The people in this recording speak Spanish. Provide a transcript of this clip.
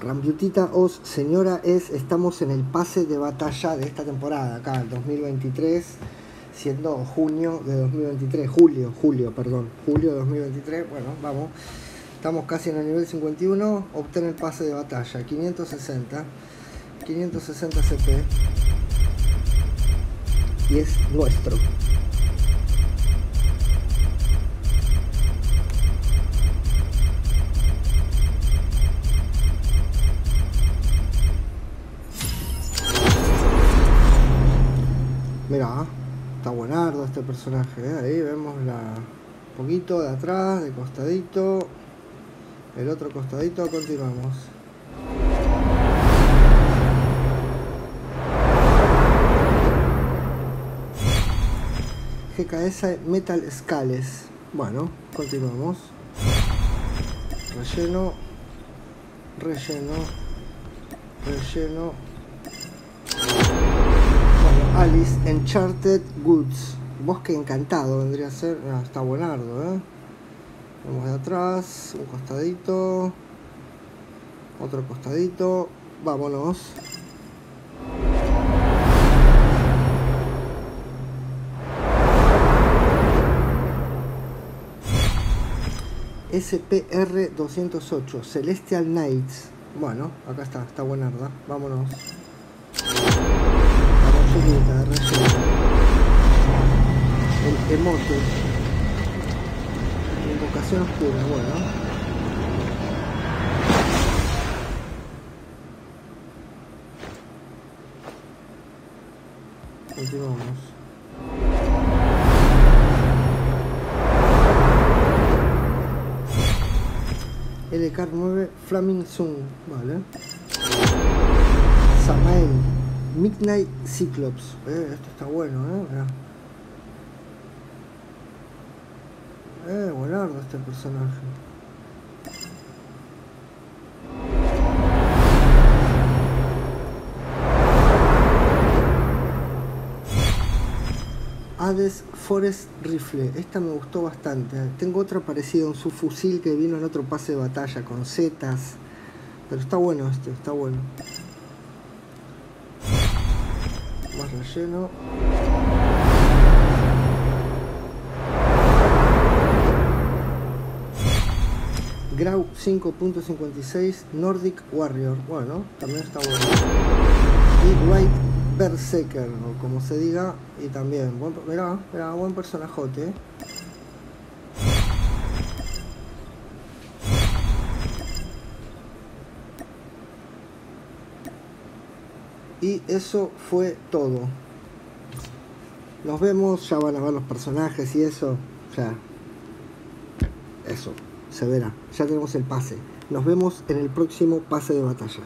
Rambiutita Os, señora, es, estamos en el pase de batalla de esta temporada, acá, el 2023, siendo junio de 2023, julio, julio, perdón, julio de 2023, bueno, vamos, estamos casi en el nivel 51, obtén el pase de batalla, 560, 560 CP, y es nuestro. Mira, está buenardo este personaje. ¿eh? Ahí vemos la un poquito de atrás, de costadito. El otro costadito, continuamos. GKS Metal Scales. Bueno, continuamos. Relleno. Relleno. Relleno. Alice Enchanted Woods. Bosque encantado vendría a ser. Ah, está buenardo, ¿eh? Vamos de atrás, un costadito. Otro costadito. Vámonos. SPR 208 Celestial Knights. Bueno, acá está, está buenarda. Vámonos de. El emote. Invocación oscura, bueno. Continuamos. LK 9 Flaming Zoom, vale. Samael Midnight Cyclops. Eh, esto está bueno, ¿eh? Eh, buenardo este personaje. Hades Forest Rifle. Esta me gustó bastante. Tengo otra parecida, un subfusil que vino en otro pase de batalla con setas. Pero está bueno este, está bueno. Más relleno. Grau 5.56 Nordic Warrior. Bueno, también está bueno. Y White Berserker, o como se diga. Y también, buen, mirá, mirá, buen personajote. Y eso fue todo. Nos vemos, ya van a ver los personajes y eso. Ya. Eso, se verá. Ya tenemos el pase. Nos vemos en el próximo pase de batalla.